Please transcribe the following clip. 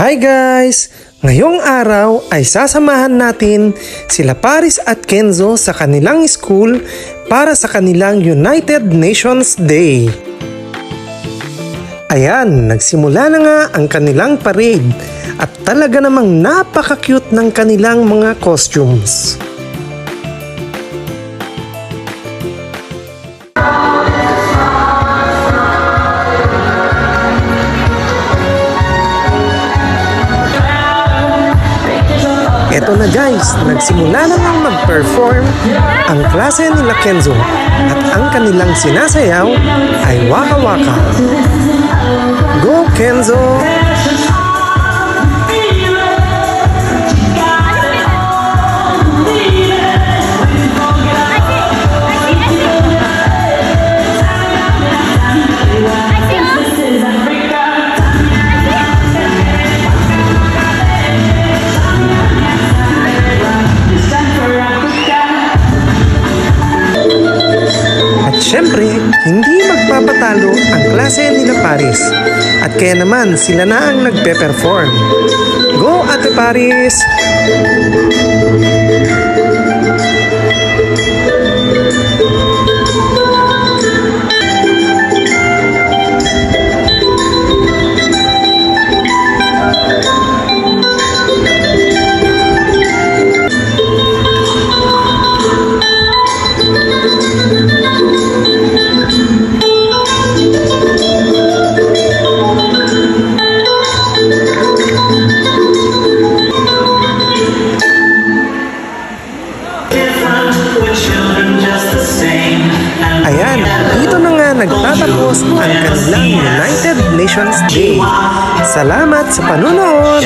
Hi guys! Ngayong araw ay sasamahan natin sila Paris at Kenzo sa kanilang school para sa kanilang United Nations Day. Ayan, nagsimula na nga ang kanilang parade at talaga namang napaka-cute ng kanilang mga costumes. Eto na guys, nagsimula na lang mag-perform ang klase nila Kenzo at ang kanilang sinasayaw ay Waka Waka. Go Kenzo! At syempre, hindi magpapatalo ang klase nila Paris. At kaya naman sila na ang nagpe-perform. Go Ate Paris! Dito na nga nagtatapos ang kanilang United Nations Day. Salamat sa panunood!